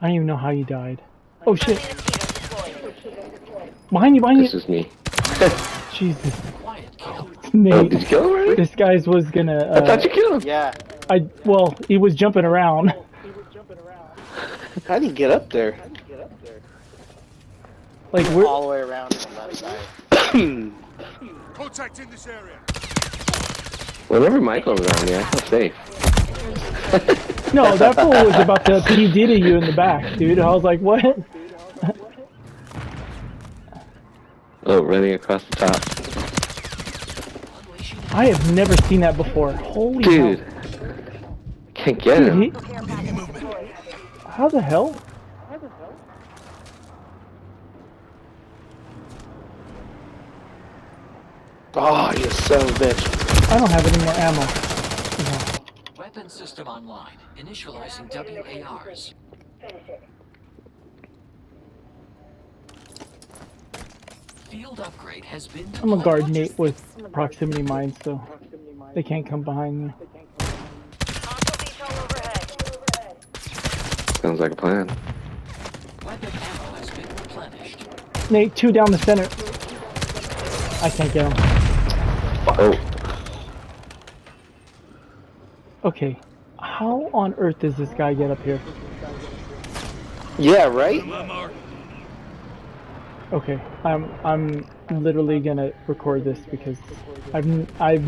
I don't even know how you died. Oh shit! Behind you, behind This you! is me. Jesus. Quiet kill. Oh, Nate, did you kill him already? this guy's was gonna. I Uh, thought you killed him. Yeah. I well, he was jumping around. How do you get up there? Like we're All the way around to the left side. Contact in this area. Whenever Michael's around me, I feel safe. no, that fool was about to P Diddy you in the back, dude. I was like, what? Oh, running across the top. I have never seen that before. Holy Dude. hell. Can't get Dude, him. he, how the hell? Oh, you son of a bitch. I don't have any more ammo. Weapon system online. Initializing WARs. Field upgrade has been I'm a deployed. guard Nate with proximity mines, so they can't come behind me. Sounds like a plan. Weapon ammo has been replenished. Nate, two down the center. I can't get him. Oh, Okay, how on earth does this guy get up here? Yeah, right? Okay, I'm I'm literally gonna record this because I've I've